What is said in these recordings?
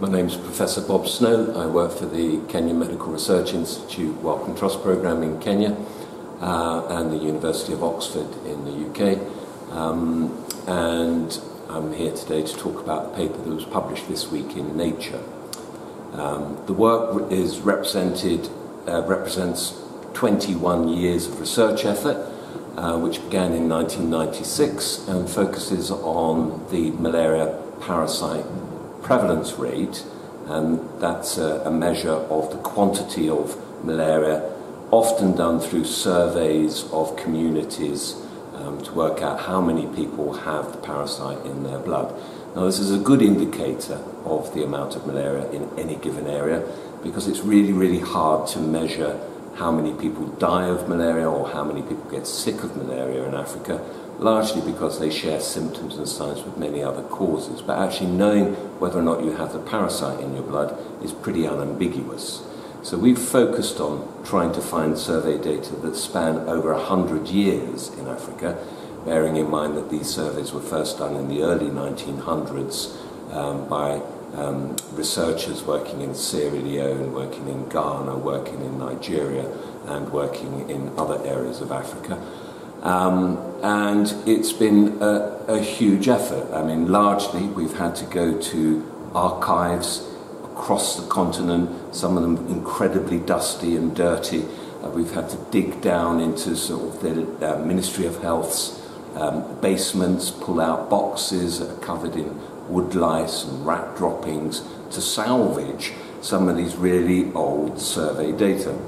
My name is Professor Bob Snow. I work for the Kenya Medical Research Institute Wellcome Trust Programme in Kenya uh, and the University of Oxford in the UK. Um, and I'm here today to talk about a paper that was published this week in Nature. Um, the work is represented, uh, represents 21 years of research effort, uh, which began in 1996 and focuses on the malaria parasite prevalence rate, and that's a, a measure of the quantity of malaria, often done through surveys of communities um, to work out how many people have the parasite in their blood. Now, this is a good indicator of the amount of malaria in any given area because it's really, really hard to measure how many people die of malaria or how many people get sick of malaria in Africa largely because they share symptoms and signs with many other causes. But actually knowing whether or not you have the parasite in your blood is pretty unambiguous. So we've focused on trying to find survey data that span over 100 years in Africa, bearing in mind that these surveys were first done in the early 1900s um, by um, researchers working in Sierra Leone, working in Ghana, working in Nigeria, and working in other areas of Africa. Um, and it's been a, a, huge effort. I mean, largely we've had to go to archives across the continent, some of them incredibly dusty and dirty. Uh, we've had to dig down into sort of the uh, Ministry of Health's um, basements, pull out boxes that are covered in wood lice and rat droppings to salvage some of these really old survey data.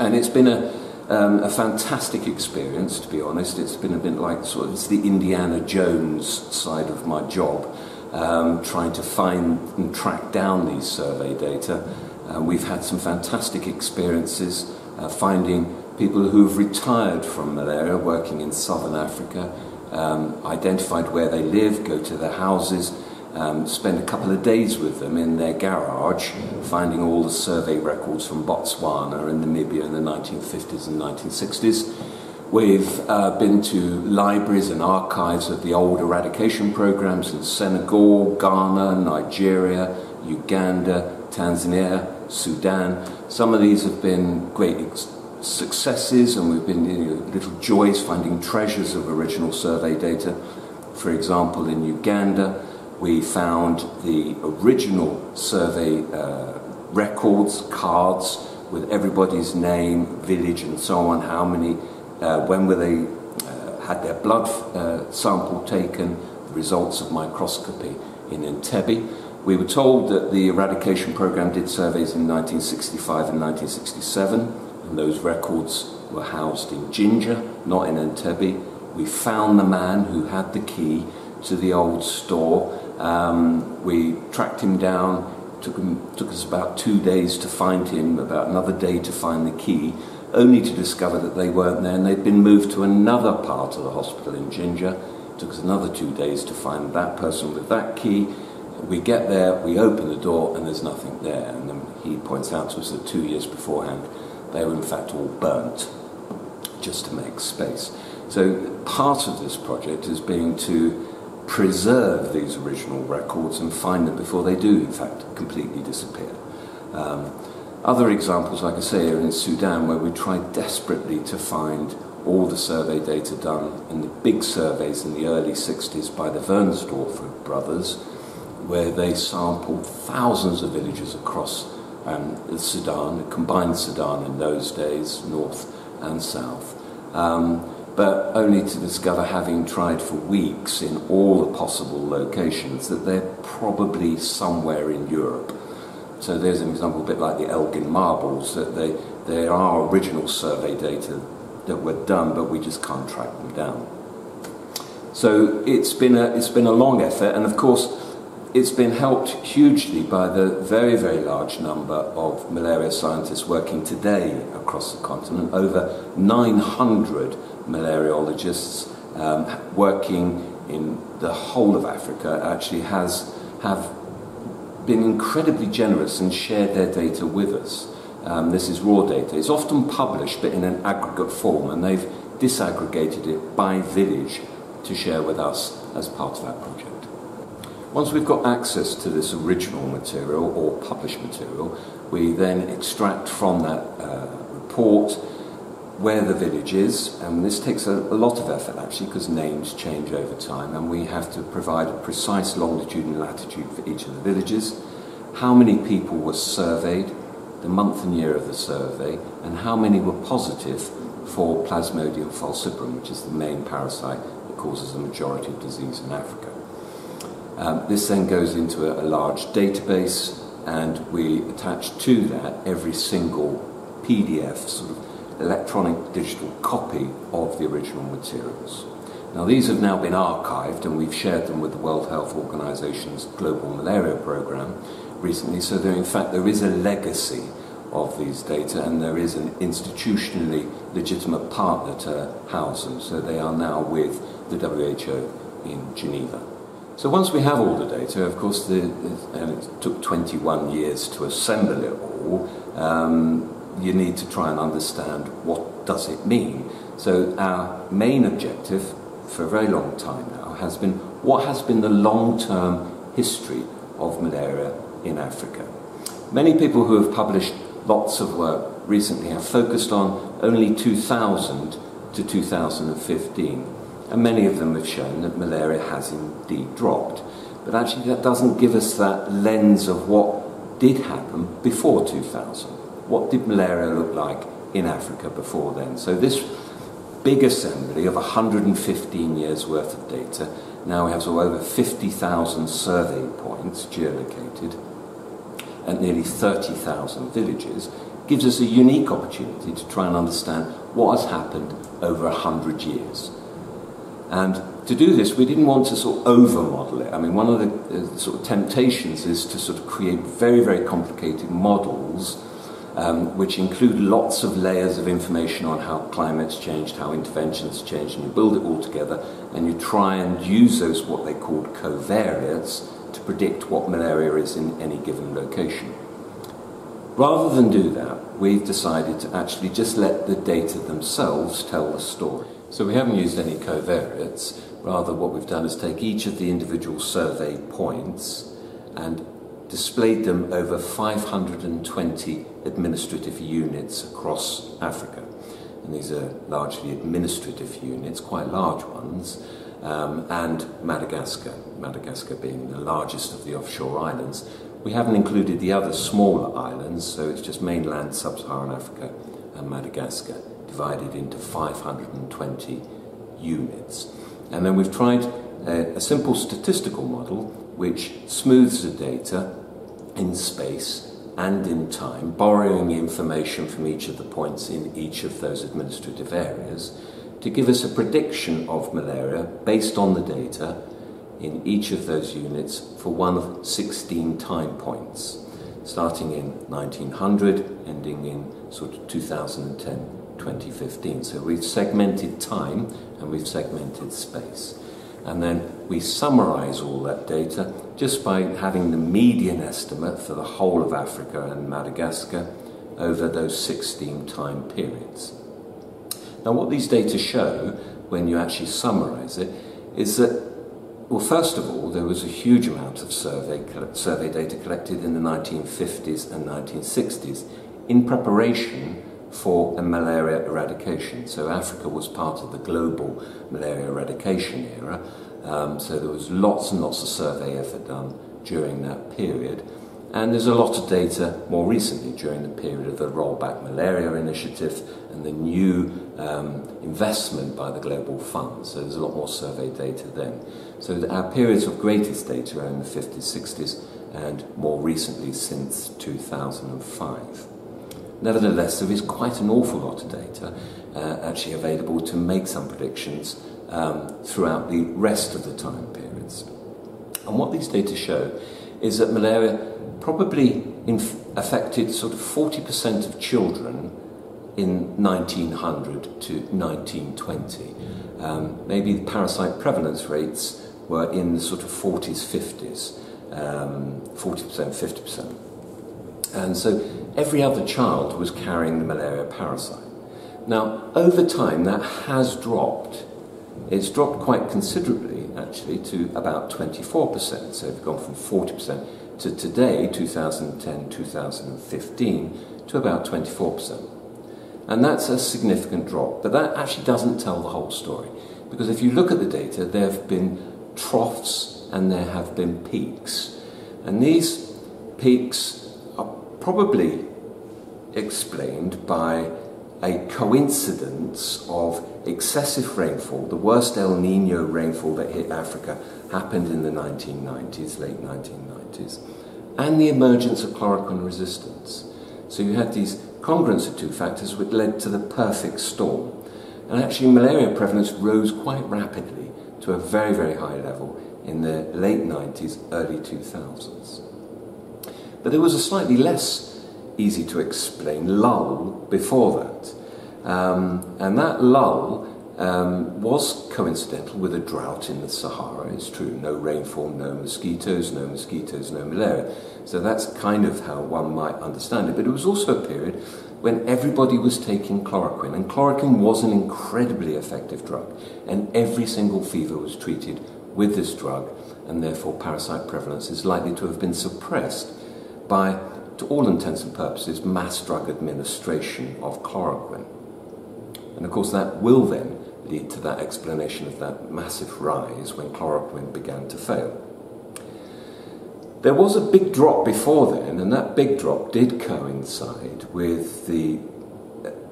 And it's been a, um, a fantastic experience, to be honest. It's been a bit like sort of it's the Indiana Jones side of my job, um, trying to find and track down these survey data. Uh, we've had some fantastic experiences uh, finding people who've retired from malaria, working in southern Africa, um, identified where they live, go to their houses, um, spend a couple of days with them in their garage, finding all the survey records from Botswana and Namibia in the 1950s and 1960s. We've uh, been to libraries and archives of the old eradication programs in Senegal, Ghana, Nigeria, Uganda, Tanzania, Sudan. Some of these have been great successes, and we've been you know, little joys finding treasures of original survey data. For example, in Uganda, we found the original survey uh, records, cards with everybody's name, village, and so on. How many, uh, when were they, uh, had their blood uh, sample taken, the results of microscopy in Entebbe. We were told that the eradication program did surveys in 1965 and 1967, and those records were housed in Jinja, not in Entebbe. We found the man who had the key to the old store um, we tracked him down. Took, him, took us about two days to find him, about another day to find the key, only to discover that they weren't there and they'd been moved to another part of the hospital in Jinja. It took us another two days to find that person with that key. We get there, we open the door, and there's nothing there. And then he points out to us that two years beforehand, they were in fact all burnt just to make space. So part of this project is being to preserve these original records and find them before they do, in fact, completely disappear. Um, other examples, like I say, are in Sudan, where we tried desperately to find all the survey data done in the big surveys in the early 60s by the Wernsdorfer brothers, where they sampled thousands of villages across um, Sudan, combined Sudan in those days, north and south. Um, but only to discover, having tried for weeks in all the possible locations, that they're probably somewhere in Europe. So there's an example, a bit like the Elgin marbles, that they, they are original survey data that were done, but we just can't track them down. So it's been a, it's been a long effort, and of course, it's been helped hugely by the very, very large number of malaria scientists working today across the continent. Over 900 malariologists um, working in the whole of Africa actually has have been incredibly generous and shared their data with us. Um, this is raw data. It's often published, but in an aggregate form, and they've disaggregated it by village to share with us as part of our project. Once we've got access to this original material or published material, we then extract from that uh, report where the village is, and this takes a, a lot of effort actually because names change over time, and we have to provide a precise longitude and latitude for each of the villages, how many people were surveyed, the month and year of the survey, and how many were positive for Plasmodium falciparum, which is the main parasite that causes the majority of disease in Africa. Um, this then goes into a, a large database, and we attach to that every single PDF, sort of electronic digital copy of the original materials. Now, these have now been archived and we've shared them with the World Health Organization's Global Malaria Program recently, so in fact, there is a legacy of these data and there is an institutionally legitimate partner to house them, so they are now with the WHO in Geneva. So once we have all the data, of course, the, and it took 21 years to assemble it all, um, you need to try and understand what does it mean. So our main objective for a very long time now has been what has been the long-term history of malaria in Africa. Many people who have published lots of work recently have focused on only 2000 to 2015, and many of them have shown that malaria has indeed dropped. But actually, that doesn't give us that lens of what did happen before 2000 what did malaria look like in Africa before then? So this big assembly of 115 years worth of data now has over 50,000 survey points geolocated and nearly 30,000 villages gives us a unique opportunity to try and understand what has happened over 100 years. And to do this, we didn't want to sort of over-model it. I mean, one of the uh, sort of temptations is to sort of create very, very complicated models um, which include lots of layers of information on how climate's changed, how interventions changed, and you build it all together and you try and use those what they called covariates to predict what malaria is in any given location. Rather than do that, we've decided to actually just let the data themselves tell the story. So we haven't used any covariates, rather what we've done is take each of the individual survey points and displayed them over 520 administrative units across Africa. And these are largely administrative units, quite large ones, um, and Madagascar, Madagascar being the largest of the offshore islands. We haven't included the other smaller islands, so it's just mainland sub-Saharan Africa and Madagascar, divided into 520 units. And then we've tried a, a simple statistical model which smooths the data in space and in time, borrowing information from each of the points in each of those administrative areas to give us a prediction of malaria based on the data in each of those units for one of 16 time points, starting in 1900, ending in sort of 2010, 2015. So we've segmented time and we've segmented space and then we summarize all that data just by having the median estimate for the whole of Africa and Madagascar over those 16 time periods. Now, what these data show when you actually summarize it is that, well, first of all, there was a huge amount of survey, survey data collected in the 1950s and 1960s in preparation for malaria eradication. So Africa was part of the global malaria eradication era. Um, so there was lots and lots of survey effort done during that period. And there's a lot of data more recently during the period of the Rollback Malaria Initiative and the new um, investment by the Global Fund. So there's a lot more survey data then. So our periods of greatest data are in the 50s, 60s, and more recently since 2005. Nevertheless, there is quite an awful lot of data uh, actually available to make some predictions um, throughout the rest of the time periods. And what these data show is that malaria probably affected sort of 40% of children in 1900 to 1920. Um, maybe the parasite prevalence rates were in the sort of 40s, 50s, um, 40%, 50%. And so every other child was carrying the malaria parasite. Now, over time, that has dropped it's dropped quite considerably, actually, to about 24%. So it's gone from 40% to today, 2010 2015, to about 24%. And that's a significant drop. But that actually doesn't tell the whole story. Because if you look at the data, there have been troughs and there have been peaks. And these peaks probably explained by a coincidence of excessive rainfall, the worst El Nino rainfall that hit Africa happened in the 1990s, late 1990s, and the emergence of chloroquine resistance. So you had these congruence of two factors which led to the perfect storm. And actually, malaria prevalence rose quite rapidly to a very, very high level in the late 90s, early 2000s. But there was a slightly less easy to explain lull before that. Um, and that lull um, was coincidental with a drought in the Sahara. It's true, no rainfall, no mosquitoes, no mosquitoes, no malaria. So that's kind of how one might understand it. But it was also a period when everybody was taking chloroquine, and chloroquine was an incredibly effective drug, and every single fever was treated with this drug, and therefore parasite prevalence is likely to have been suppressed by, to all intents and purposes, mass drug administration of chloroquine. And of course, that will then lead to that explanation of that massive rise when chloroquine began to fail. There was a big drop before then, and that big drop did coincide with the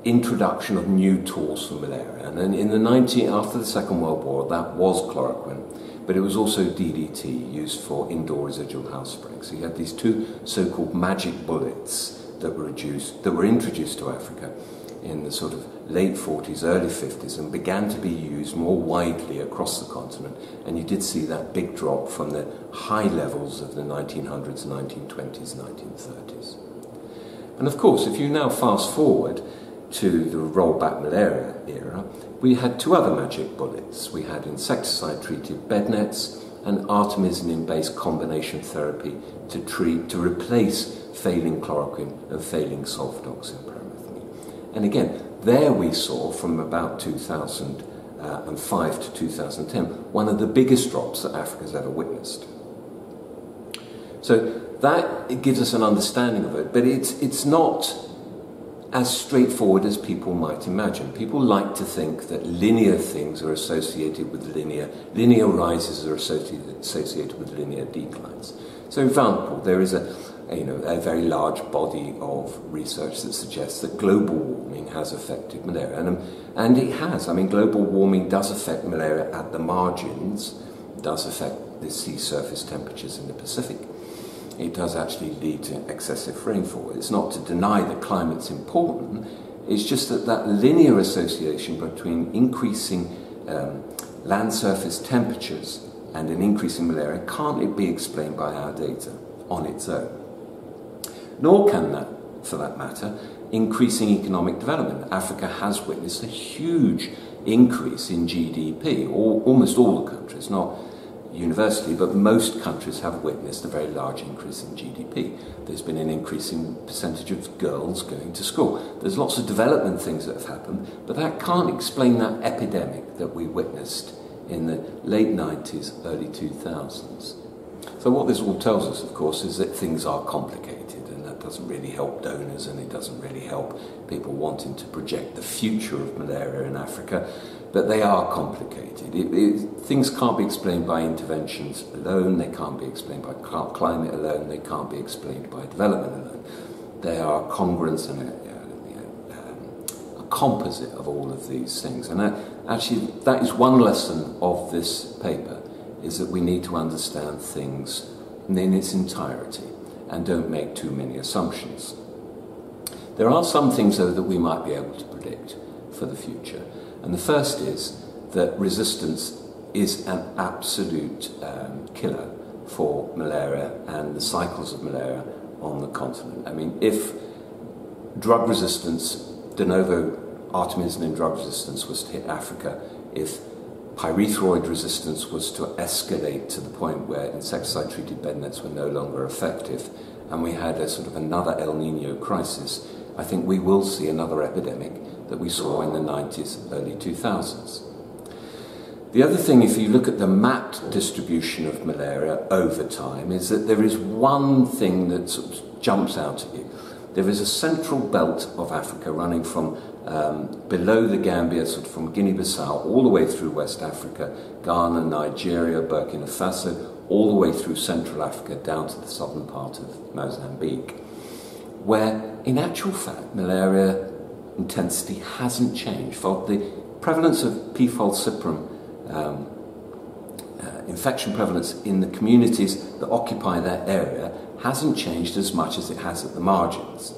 introduction of new tools for malaria. And in the 19, after the Second World War, that was chloroquine, but it was also DDT used for indoor residual house spraying. So you had these two so-called magic bullets that were, reduced, that were introduced to Africa in the sort of late 40s, early 50s, and began to be used more widely across the continent. And you did see that big drop from the high levels of the 1900s, 1920s, 1930s. And of course, if you now fast forward to the rollback malaria era, we had two other magic bullets. We had insecticide treated bed nets and artemisinin based combination therapy to treat, to replace failing chloroquine and failing sulfadoxine and again, there we saw from about 2005 uh, to 2010 one of the biggest drops that Africa's ever witnessed. So that gives us an understanding of it, but it's, it's not as straightforward as people might imagine. People like to think that linear things are associated with linear, linear rises are associated, associated with linear declines. So, for example, there is a, you know, a very large body of research that suggests that global warming has affected malaria. And, um, and it has. I mean, global warming does affect malaria at the margins, does affect the sea surface temperatures in the Pacific. It does actually lead to excessive rainfall. It's not to deny that climate's important, it's just that that linear association between increasing um, land surface temperatures and an increase in malaria can't it be explained by our data on its own nor can that, for that matter, increasing economic development. Africa has witnessed a huge increase in GDP, all, almost all the countries, not universally, but most countries have witnessed a very large increase in GDP. There's been an increasing percentage of girls going to school. There's lots of development things that have happened, but that can't explain that epidemic that we witnessed in the late 90s, early 2000s. So, what this all tells us, of course, is that things are complicated and that doesn't really help donors and it doesn't really help people wanting to project the future of malaria in Africa. But they are complicated. It, it, things can't be explained by interventions alone, they can't be explained by climate alone, they can't be explained by development alone. They are congruence and a, um, composite of all of these things. And that, actually, that is one lesson of this paper, is that we need to understand things in its entirety and don't make too many assumptions. There are some things, though, that we might be able to predict for the future. And the first is that resistance is an absolute um, killer for malaria and the cycles of malaria on the continent. I mean, if drug resistance, de novo artemisinin drug resistance was to hit Africa, if pyrethroid resistance was to escalate to the point where insecticide treated bed nets were no longer effective and we had a sort of another El Nino crisis, I think we will see another epidemic that we saw in the 90s, early 2000s. The other thing, if you look at the mapped distribution of malaria over time, is that there is one thing that sort of jumps out at you. There is a central belt of Africa running from um, below the Gambia, sort of from Guinea-Bissau, all the way through West Africa, Ghana, Nigeria, Burkina Faso, all the way through Central Africa down to the southern part of Mozambique, where in actual fact malaria intensity hasn't changed. The prevalence of P. falciparum um, uh, infection prevalence in the communities that occupy that area hasn't changed as much as it has at the margins.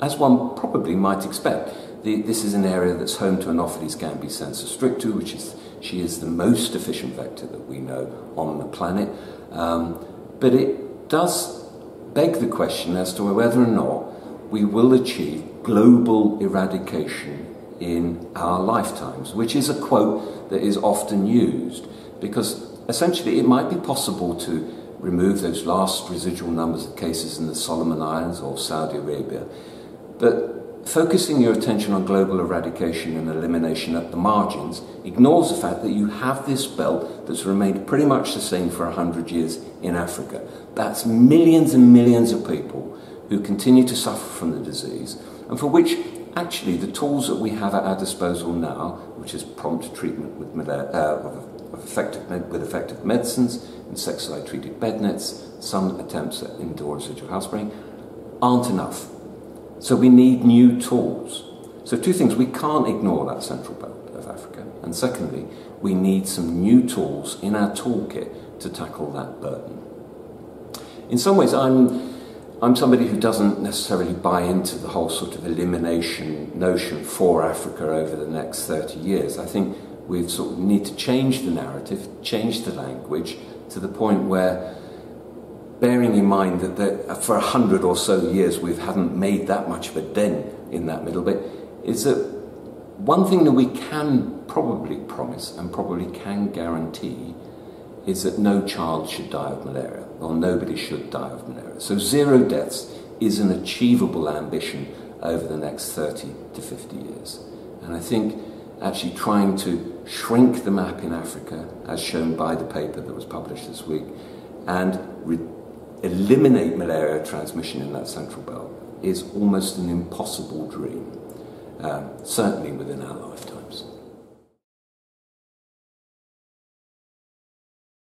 As one probably might expect, the, this is an area that's home to Anopheles gambiae sensu stricto, which is she is the most efficient vector that we know on the planet. Um, but it does beg the question as to whether or not we will achieve global eradication in our lifetimes, which is a quote that is often used because essentially it might be possible to remove those last residual numbers of cases in the Solomon Islands or Saudi Arabia. But focusing your attention on global eradication and elimination at the margins ignores the fact that you have this belt that's remained pretty much the same for 100 years in Africa. That's millions and millions of people who continue to suffer from the disease and for which actually the tools that we have at our disposal now, which is prompt treatment with, uh, effective, with effective medicines, insecticide treated bed nets, some attempts at indoor residual house spraying, aren't enough. So we need new tools. So two things, we can't ignore that central belt of Africa. And secondly, we need some new tools in our toolkit to tackle that burden. In some ways, I'm, I'm somebody who doesn't necessarily buy into the whole sort of elimination notion for Africa over the next 30 years. I think we sort of need to change the narrative, change the language to the point where bearing in mind that, for a hundred or so years we haven't made that much of a dent in that middle bit, is that one thing that we can probably promise and probably can guarantee is that no child should die of malaria, or nobody should die of malaria. So zero deaths is an achievable ambition over the next 30 to 50 years. And I think actually trying to shrink the map in Africa, as shown by the paper that was published this week, and eliminate malaria transmission in that central belt is almost an impossible dream, um, certainly within our lifetimes.